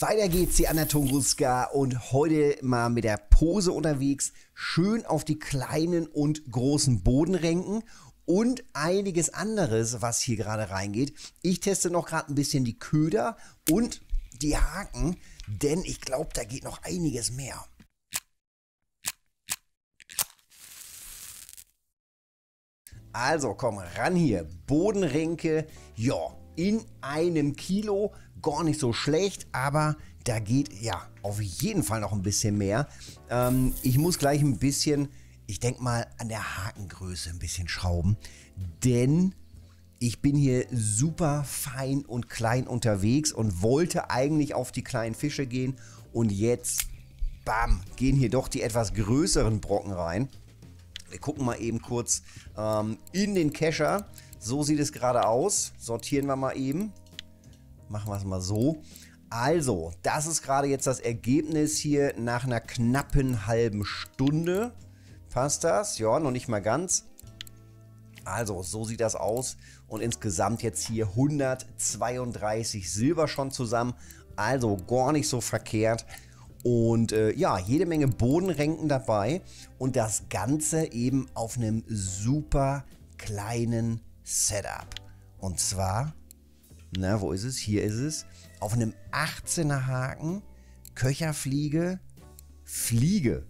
Weiter geht's hier an der Tunguska und heute mal mit der Pose unterwegs. Schön auf die kleinen und großen Bodenrenken und einiges anderes, was hier gerade reingeht. Ich teste noch gerade ein bisschen die Köder und die Haken, denn ich glaube, da geht noch einiges mehr. Also komm ran hier. Bodenrenke, ja, in einem Kilo. Gar nicht so schlecht, aber da geht ja auf jeden Fall noch ein bisschen mehr. Ähm, ich muss gleich ein bisschen, ich denke mal, an der Hakengröße ein bisschen schrauben, denn ich bin hier super fein und klein unterwegs und wollte eigentlich auf die kleinen Fische gehen und jetzt, bam, gehen hier doch die etwas größeren Brocken rein. Wir gucken mal eben kurz ähm, in den Kescher. So sieht es gerade aus. Sortieren wir mal eben. Machen wir es mal so. Also, das ist gerade jetzt das Ergebnis hier nach einer knappen halben Stunde. Passt das? Ja, noch nicht mal ganz. Also, so sieht das aus. Und insgesamt jetzt hier 132 Silber schon zusammen. Also gar nicht so verkehrt. Und äh, ja, jede Menge Bodenrenken dabei und das Ganze eben auf einem super kleinen Setup. Und zwar, na, wo ist es? Hier ist es. Auf einem 18er Haken, Köcherfliege, Fliege.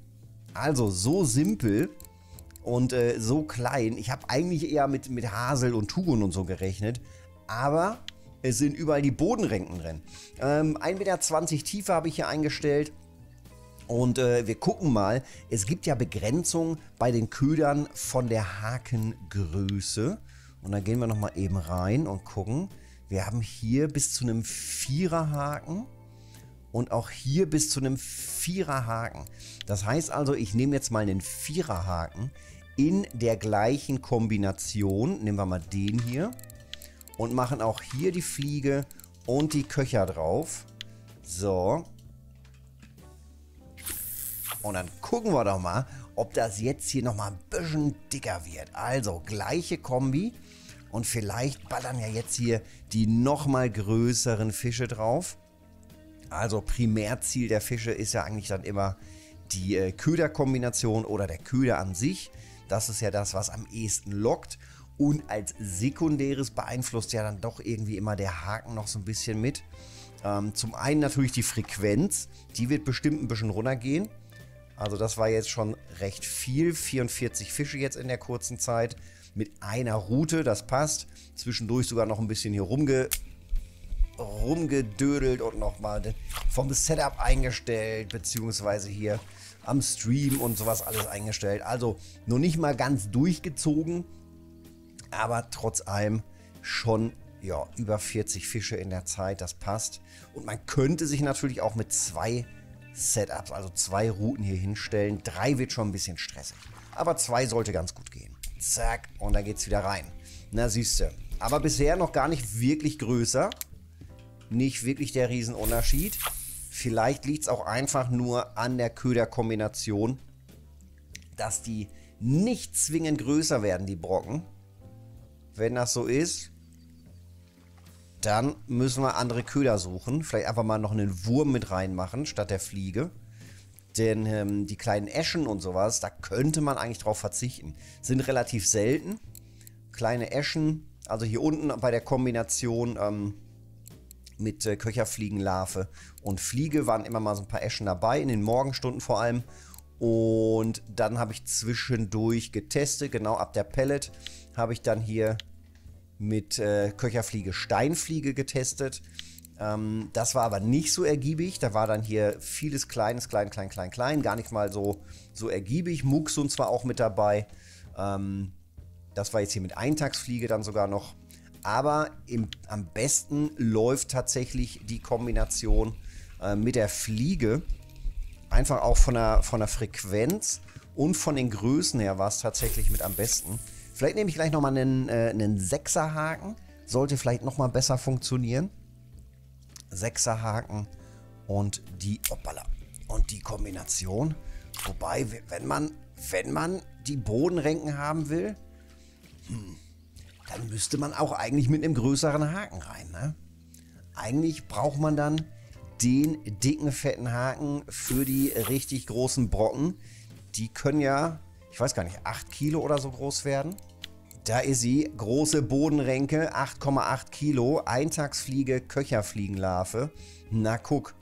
Also so simpel und äh, so klein. Ich habe eigentlich eher mit, mit Hasel und Tugun und so gerechnet. Aber es sind überall die Bodenrenken drin. Ähm, 1,20 Meter Tiefe habe ich hier eingestellt. Und äh, wir gucken mal, es gibt ja Begrenzung bei den Ködern von der Hakengröße. Und da gehen wir nochmal eben rein und gucken. Wir haben hier bis zu einem Viererhaken und auch hier bis zu einem Viererhaken. Das heißt also, ich nehme jetzt mal einen Viererhaken in der gleichen Kombination. Nehmen wir mal den hier und machen auch hier die Fliege und die Köcher drauf. So, und dann gucken wir doch mal, ob das jetzt hier nochmal ein bisschen dicker wird. Also gleiche Kombi. Und vielleicht ballern ja jetzt hier die nochmal größeren Fische drauf. Also Primärziel der Fische ist ja eigentlich dann immer die äh, Köderkombination oder der Köder an sich. Das ist ja das, was am ehesten lockt. Und als sekundäres beeinflusst ja dann doch irgendwie immer der Haken noch so ein bisschen mit. Ähm, zum einen natürlich die Frequenz. Die wird bestimmt ein bisschen runtergehen. Also das war jetzt schon recht viel. 44 Fische jetzt in der kurzen Zeit. Mit einer Route, das passt. Zwischendurch sogar noch ein bisschen hier rumge rumgedödelt und nochmal vom Setup eingestellt, beziehungsweise hier am Stream und sowas alles eingestellt. Also noch nicht mal ganz durchgezogen, aber trotz allem schon ja, über 40 Fische in der Zeit, das passt. Und man könnte sich natürlich auch mit zwei Setups, also zwei Routen hier hinstellen. Drei wird schon ein bisschen stressig. Aber zwei sollte ganz gut gehen. Zack, und dann geht's wieder rein. Na siehste. Aber bisher noch gar nicht wirklich größer. Nicht wirklich der Riesenunterschied. Vielleicht liegt es auch einfach nur an der Köderkombination, dass die nicht zwingend größer werden, die Brocken. Wenn das so ist, dann müssen wir andere Köder suchen. Vielleicht einfach mal noch einen Wurm mit reinmachen, statt der Fliege. Denn ähm, die kleinen Eschen und sowas, da könnte man eigentlich drauf verzichten. Sind relativ selten. Kleine Eschen, also hier unten bei der Kombination ähm, mit äh, Köcherfliegenlarve und Fliege waren immer mal so ein paar Eschen dabei, in den Morgenstunden vor allem. Und dann habe ich zwischendurch getestet, genau ab der Pellet habe ich dann hier mit äh, Köcherfliege Steinfliege getestet. Ähm, das war aber nicht so ergiebig. Da war dann hier vieles Kleines, klein, klein, klein, klein. Gar nicht mal so, so ergiebig. Muxun zwar auch mit dabei. Ähm, das war jetzt hier mit Eintagsfliege dann sogar noch. Aber im, am besten läuft tatsächlich die Kombination äh, mit der Fliege. Einfach auch von der, von der Frequenz und von den Größen her war es tatsächlich mit am besten. Vielleicht nehme ich gleich nochmal einen, äh, einen Sechserhaken. Sollte vielleicht nochmal besser funktionieren. Sechserhaken und die, hoppala, und die Kombination. Wobei, wenn man, wenn man die Bodenrenken haben will, hm, dann müsste man auch eigentlich mit einem größeren Haken rein. Ne? Eigentlich braucht man dann den dicken, fetten Haken für die richtig großen Brocken. Die können ja, ich weiß gar nicht, 8 Kilo oder so groß werden. Da ist sie, große Bodenränke, 8,8 Kilo, Eintagsfliege, Köcherfliegenlarve. Na guck,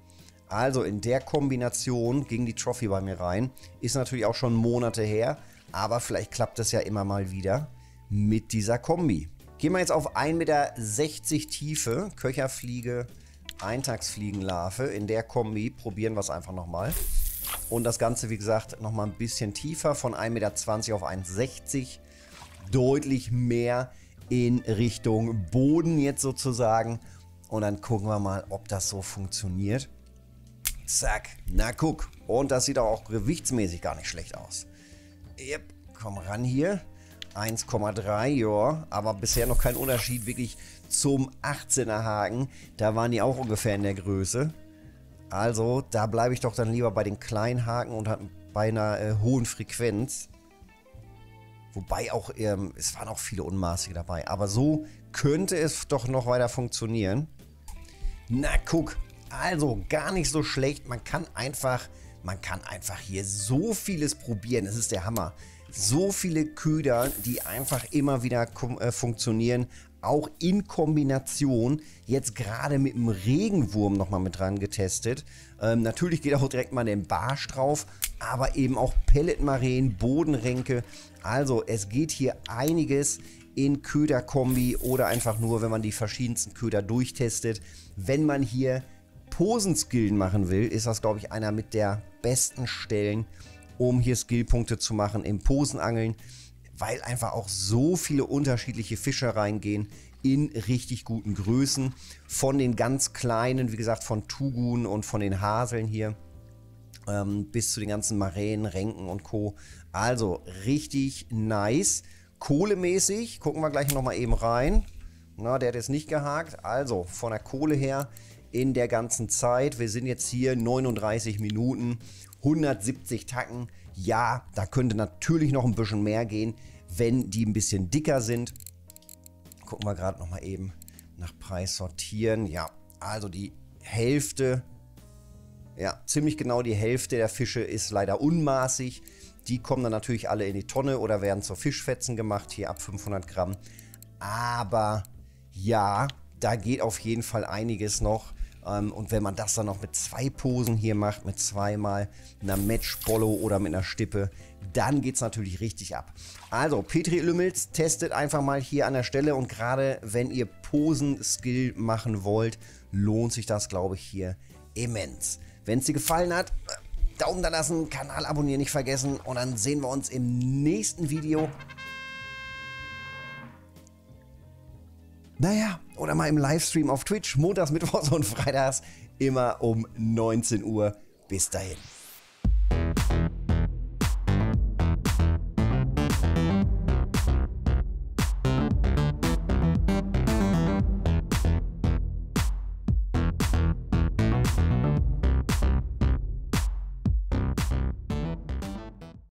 also in der Kombination ging die Trophy bei mir rein. Ist natürlich auch schon Monate her, aber vielleicht klappt es ja immer mal wieder mit dieser Kombi. Gehen wir jetzt auf 1,60 Meter Tiefe, Köcherfliege, Eintagsfliegenlarve. In der Kombi probieren wir es einfach nochmal. Und das Ganze, wie gesagt, nochmal ein bisschen tiefer, von 1,20 Meter auf 1,60 Meter deutlich mehr in Richtung Boden jetzt sozusagen. Und dann gucken wir mal, ob das so funktioniert. Zack, na guck. Und das sieht auch gewichtsmäßig gar nicht schlecht aus. Yep, komm ran hier. 1,3, ja, aber bisher noch kein Unterschied wirklich zum 18er Haken. Da waren die auch ungefähr in der Größe. Also, da bleibe ich doch dann lieber bei den kleinen Haken und bei einer äh, hohen Frequenz. Wobei auch, ähm, es waren auch viele Unmaßige dabei. Aber so könnte es doch noch weiter funktionieren. Na, guck. Also, gar nicht so schlecht. Man kann einfach, man kann einfach hier so vieles probieren. Es ist der Hammer. So viele Köder, die einfach immer wieder äh, funktionieren. Auch in Kombination. Jetzt gerade mit dem Regenwurm nochmal mit dran getestet. Ähm, natürlich geht auch direkt mal den Barsch drauf. Aber eben auch Pelletmareen, Bodenränke also es geht hier einiges in Köderkombi oder einfach nur, wenn man die verschiedensten Köder durchtestet. Wenn man hier Posenskillen machen will, ist das, glaube ich, einer mit der besten Stellen, um hier Skillpunkte zu machen im Posenangeln, weil einfach auch so viele unterschiedliche Fische reingehen in richtig guten Größen. Von den ganz kleinen, wie gesagt, von Tugun und von den Haseln hier ähm, bis zu den ganzen Maränen, Ränken und Co. Also richtig nice. Kohlemäßig, gucken wir gleich nochmal eben rein. Na, der hat jetzt nicht gehakt. Also von der Kohle her in der ganzen Zeit. Wir sind jetzt hier 39 Minuten, 170 Tacken. Ja, da könnte natürlich noch ein bisschen mehr gehen, wenn die ein bisschen dicker sind. Gucken wir gerade nochmal eben nach Preis sortieren. Ja, also die Hälfte ja, ziemlich genau die Hälfte der Fische ist leider unmaßig. Die kommen dann natürlich alle in die Tonne oder werden zu Fischfetzen gemacht, hier ab 500 Gramm. Aber ja, da geht auf jeden Fall einiges noch. Ähm, und wenn man das dann noch mit zwei Posen hier macht, mit zweimal einer Matchbollo oder mit einer Stippe, dann geht es natürlich richtig ab. Also, Petri Lümmels testet einfach mal hier an der Stelle und gerade wenn ihr Posen-Skill machen wollt, lohnt sich das, glaube ich, hier immens. Wenn es dir gefallen hat, Daumen da lassen, Kanal abonnieren nicht vergessen und dann sehen wir uns im nächsten Video. Naja, oder mal im Livestream auf Twitch, montags, mittwochs und freitags, immer um 19 Uhr. Bis dahin.